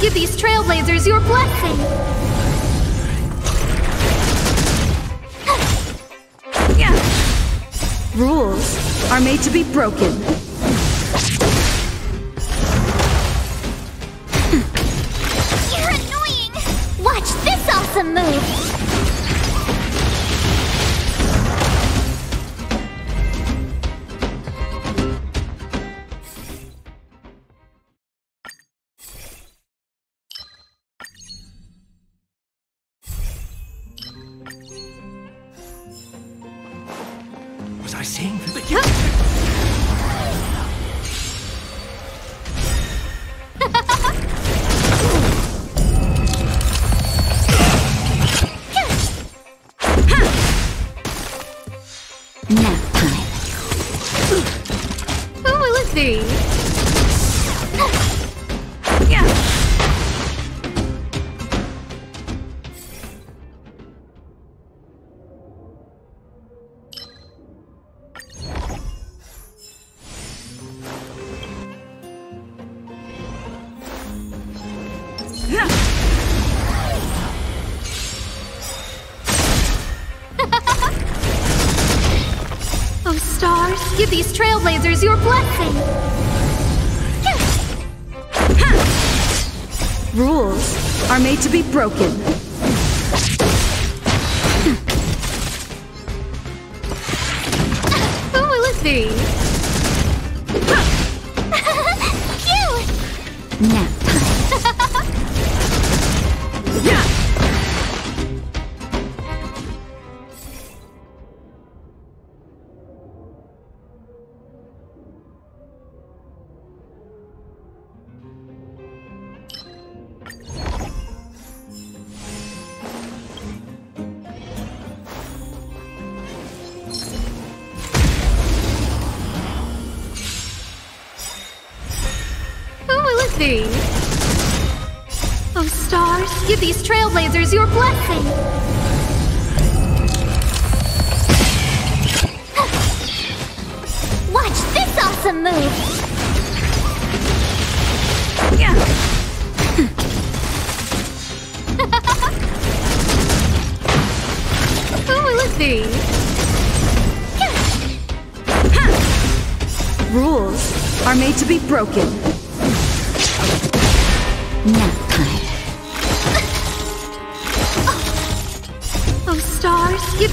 give these trailblazers your blessing. Rules are made to be broken. Nap your blessing. Rules are made to be broken. Give these trailblazers your blessing. Watch this awesome move! Who will it be? Rules are made to be broken.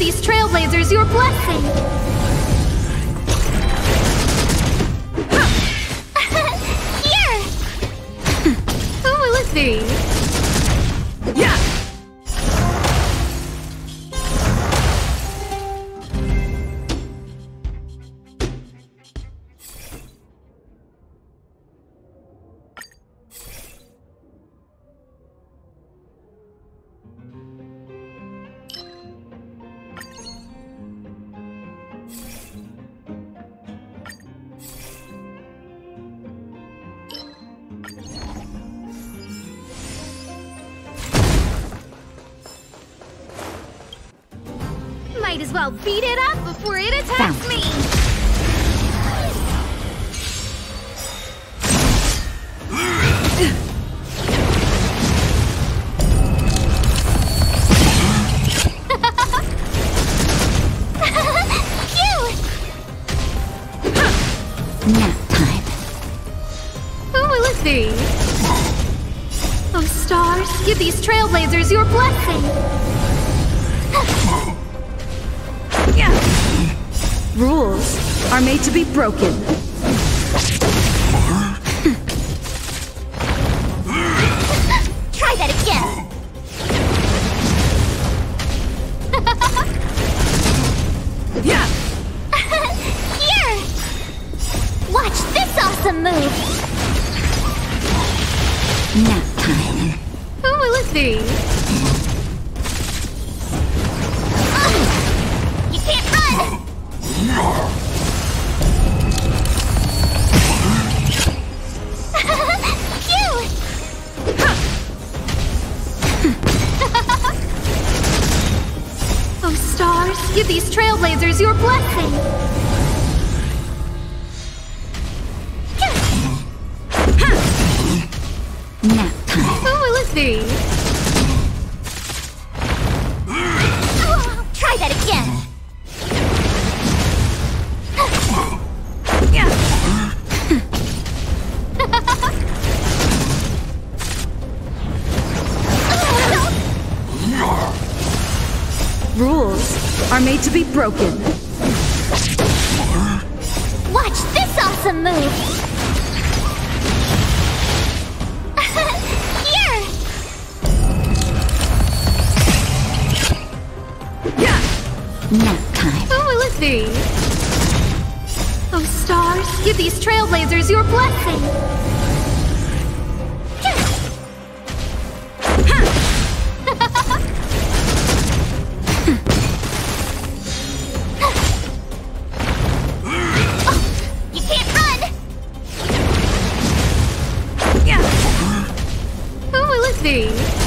These trailblazers your blessing. Here! Who will it be? Give these trailblazers your blessing. Rules are made to be broken. broken. see.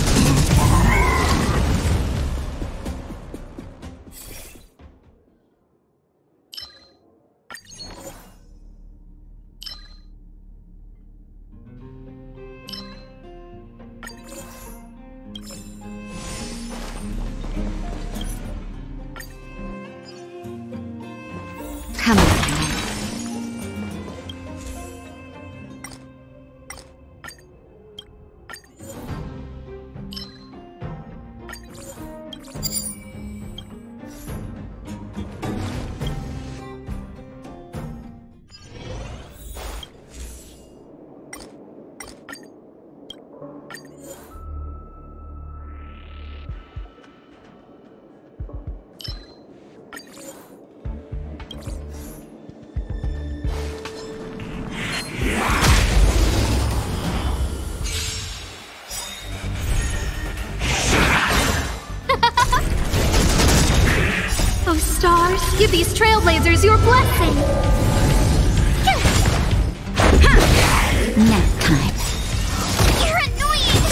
Give these trailblazers your blessing! Next time. You're annoying!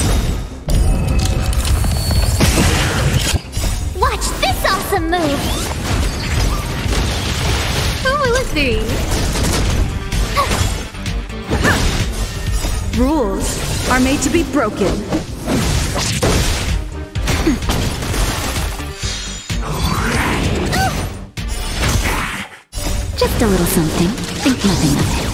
Watch this awesome move! Who will it be? Rules are made to be broken. a little something. Think nothing of it.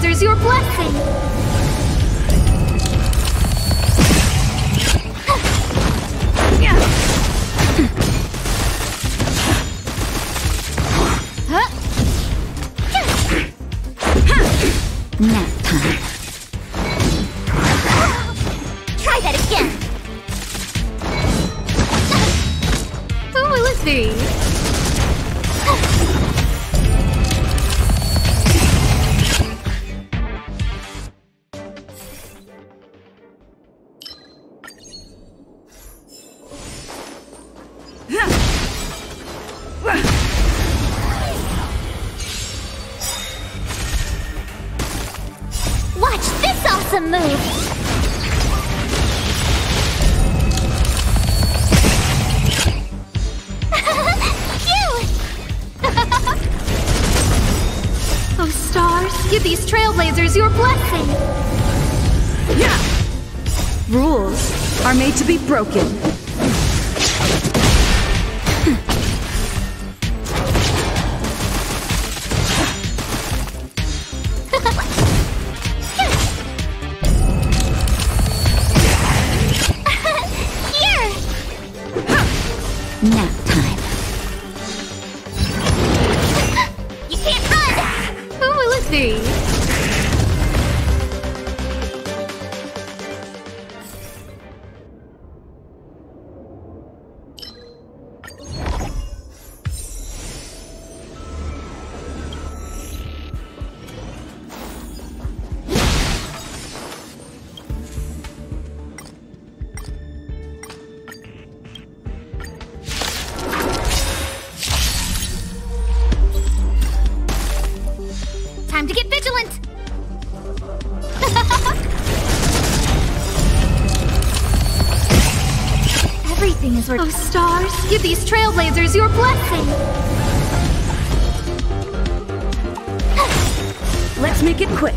Blazers your blessing! Trailblazers your blessing. Let's make it quick.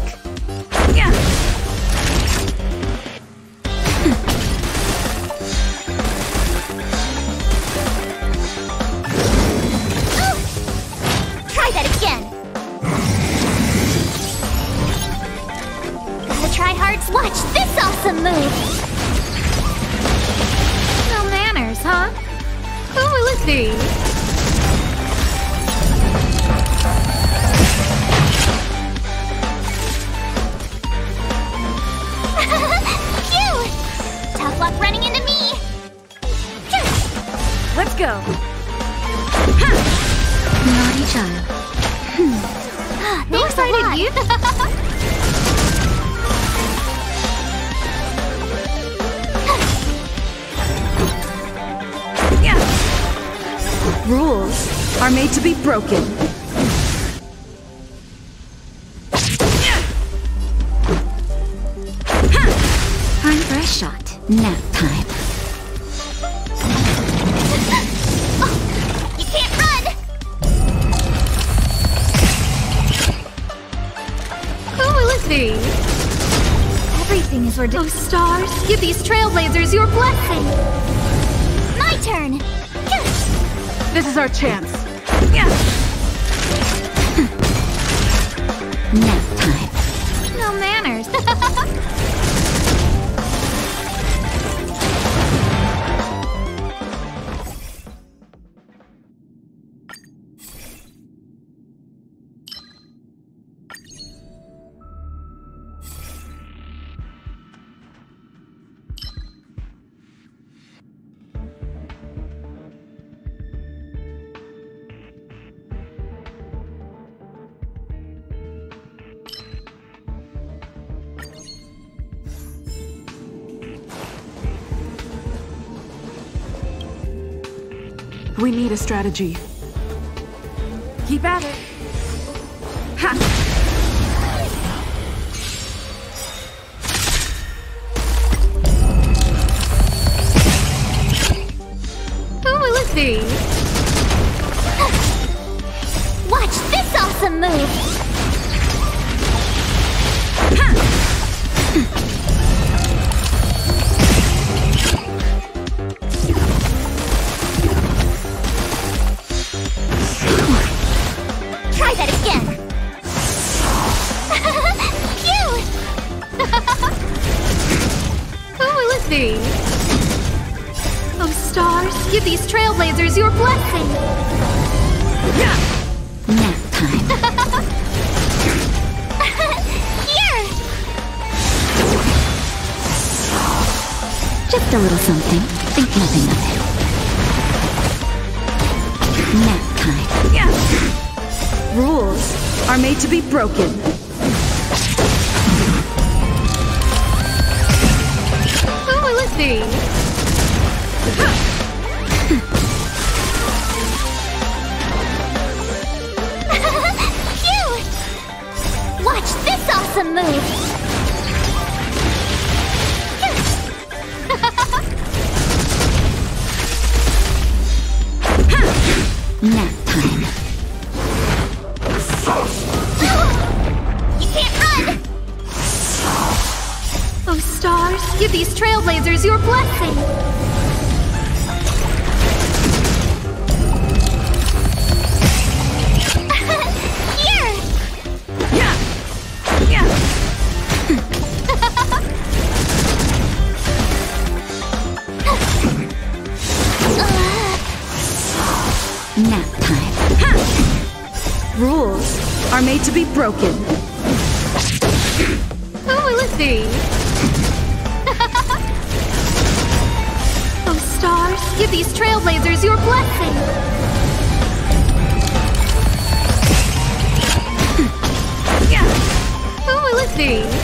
Try that again! Gotta try hard. Watch this awesome move! Who will it be? Phew! Tough luck running into me! Let's go. Naughty child. Who excited you? Rules are made to be broken. Time for a shot. Nap time. You can't run! Everything is Oh, stars, give these trailblazers your blessing. My turn! This is our chance. Strategy. Keep at it. Broken. Who will it these trailblazers your blessing! Who will it be?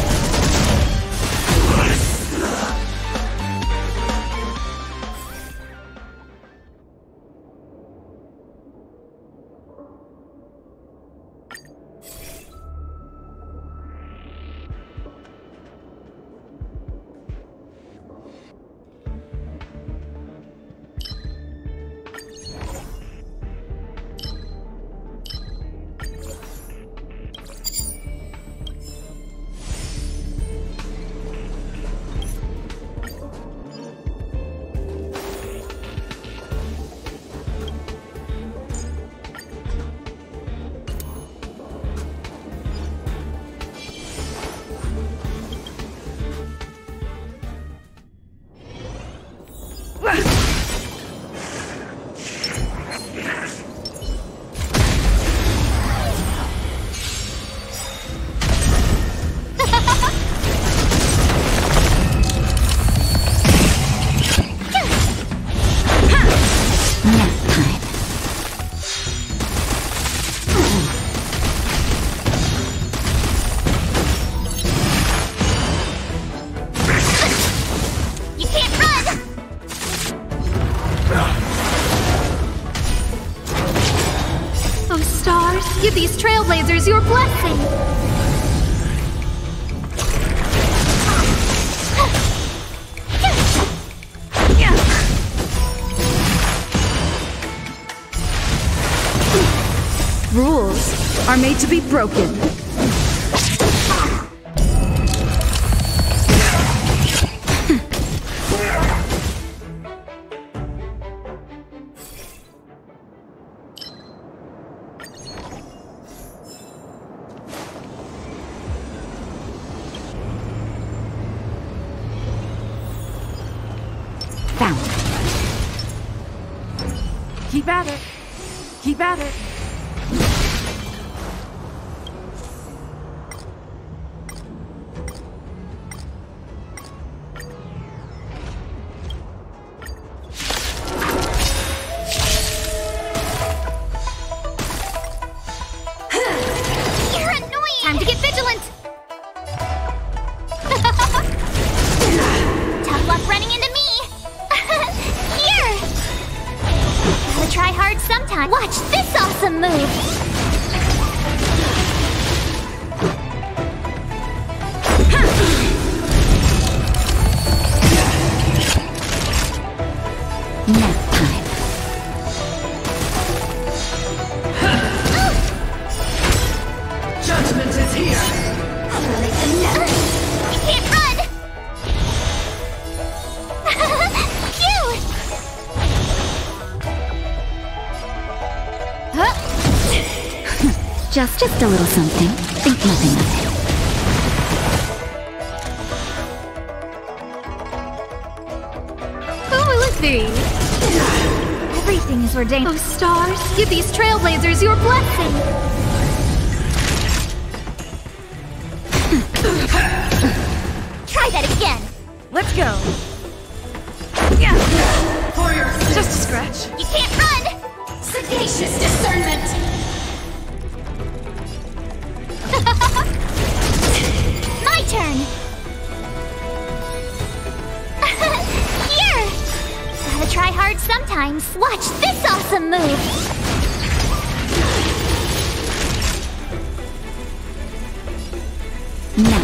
broken. Found. Keep at it. Keep at it. Just, just a little something. Think nothing of it. Ooh, Everything is ordained. Oh, stars, give these trailblazers your blessing! Awesome move! Now.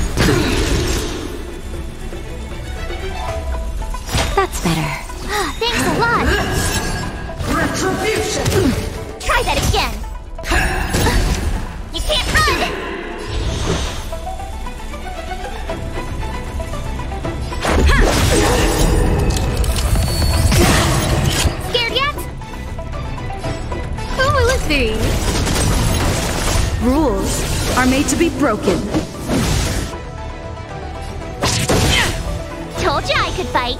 That's better. Thanks a lot! Broken. Told you I could fight.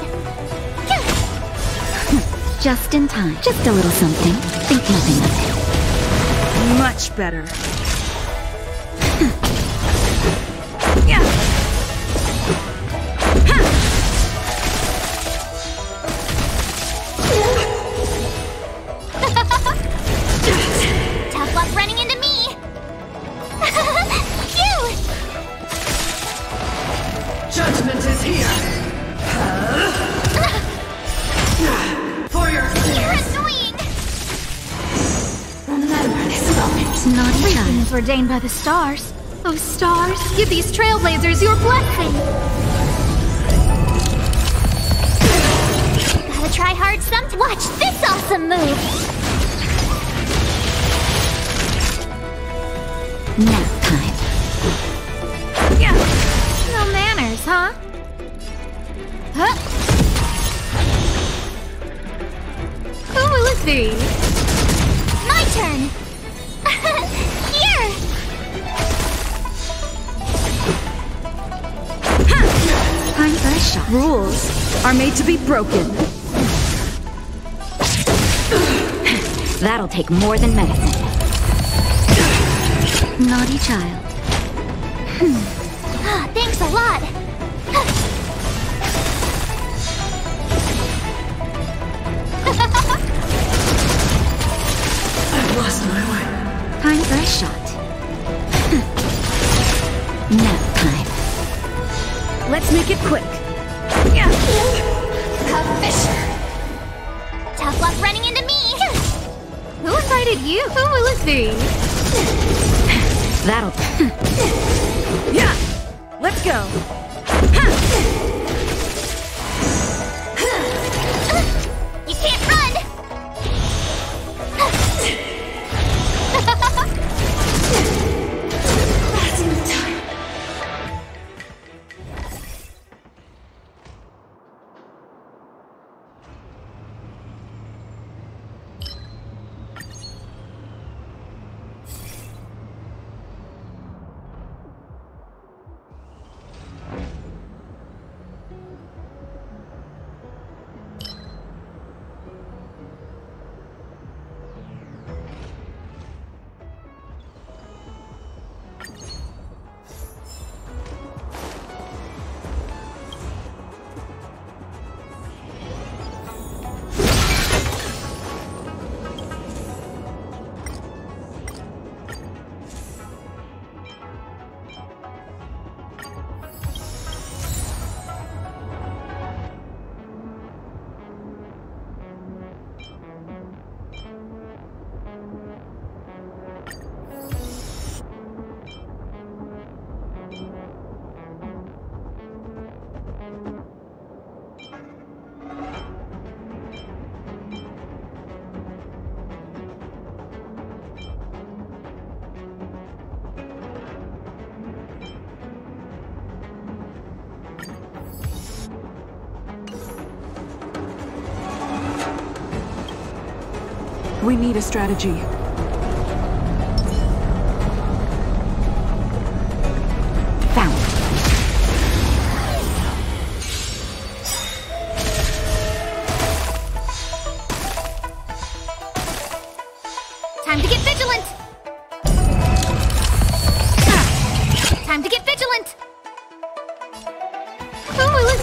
Just in time. Just a little something. Think nothing of it. Much better. Ordained by the stars. Oh, stars, give these trailblazers your blessing. Gotta try hard some. Watch this awesome move. Nap time. No manners, huh? Huh? Who will it be? Are made to be broken. That'll take more than medicine. Naughty child. Ah, Thanks a lot. I've lost my way. Time for a shot. Nap time. Let's make it quick. Tough luck running into me. Who invited you? Who will it be? That'll. Yeah! Let's go.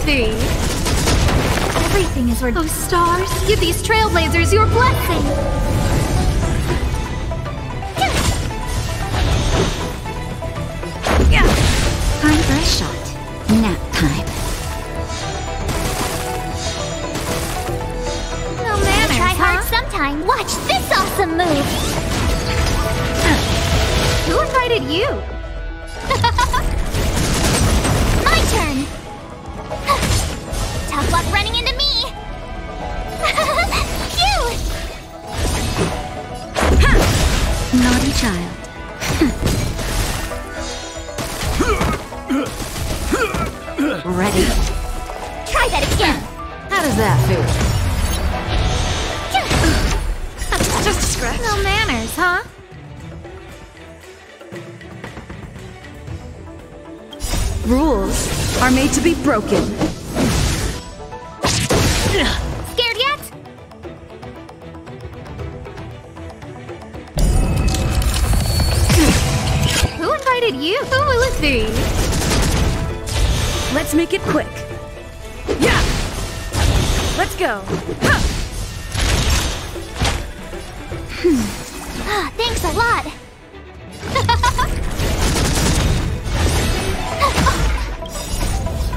Be? Everything is ordained. Oh, stars, give these trailblazers your blessing! Broken.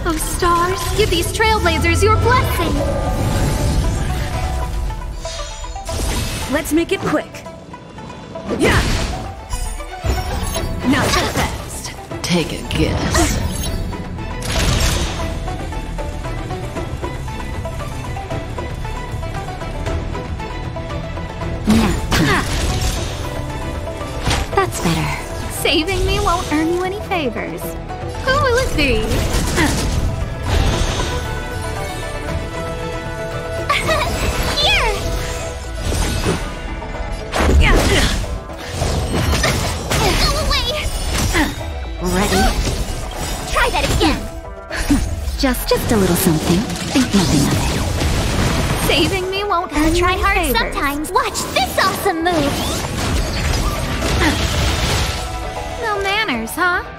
Oh, stars, give these trailblazers your blessing. Let's make it quick. Yeah! Not so fast. Take a guess. Nap. That's better. Saving me won't earn you any favors. Who will it be? Just, just a little something. Think nothing of it. Saving me won't earn you Try hard favors. sometimes. Watch this awesome move! No manners, huh?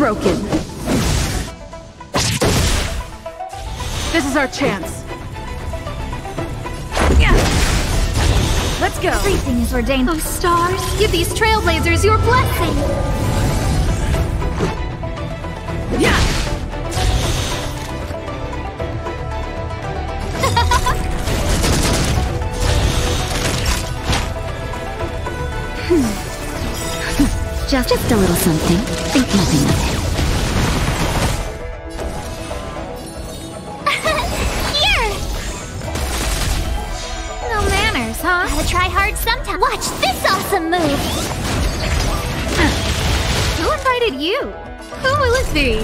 Broken. This is our chance. Let's go. Everything is ordained. Oh, stars, give these trailblazers your blessing. Just, just a little something. Think nothing of it. Here! No manners, huh? Gotta try hard sometime. Watch this awesome move! Who invited you? Who will it be?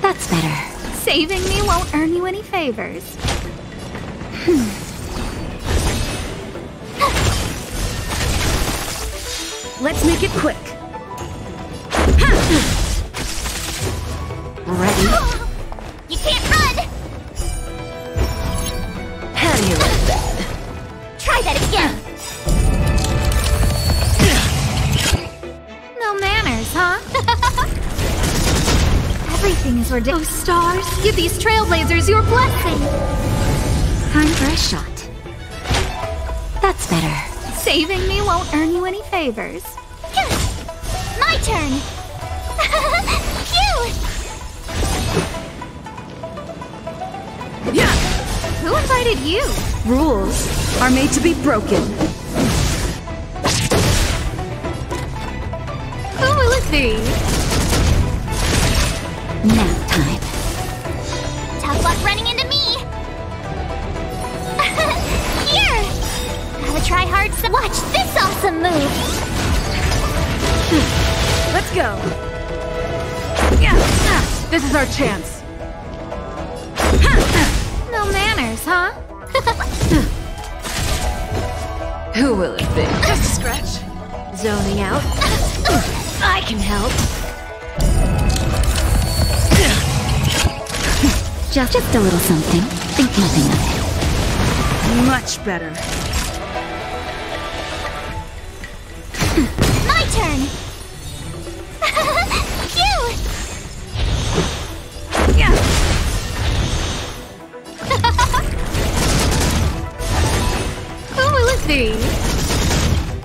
That's better. Saving me won't earn you favors. Let's make it quick. Is. Oh, stars, give these trailblazers your blessing. Time for a shot. That's better. Saving me won't earn you any favors. My turn! Yeah. Who invited you? Rules are made to be broken. Who will it be? Nap time. Tough luck running into me! Here! Gotta try hard so- Watch this awesome move! Hmm. Let's go. This is our chance. No manners, huh? Who will it be? Just a scratch. Zoning out. I can help. Just, just a little something. Think nothing of it. Much better. My turn! you! Yeah. Who will it be?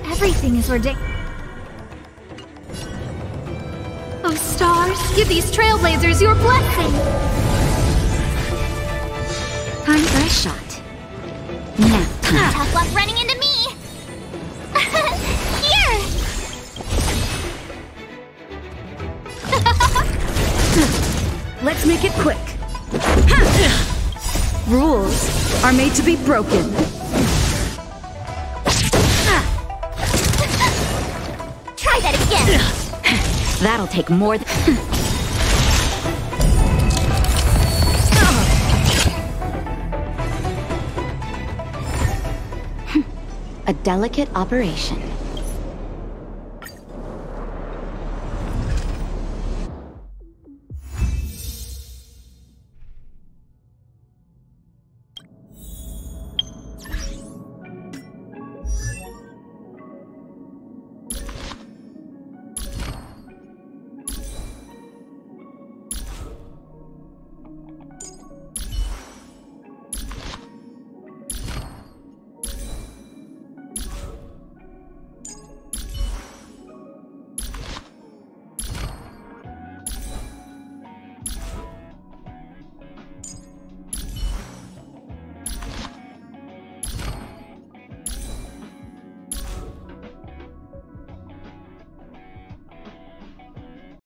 Everything is ridiculous. Oh, stars, give these trailblazers your blessing! Time for a shot. Nap time. Tough luck running into me! Here! Let's make it quick. Rules are made to be broken. Try that again! That'll take more than. A delicate operation.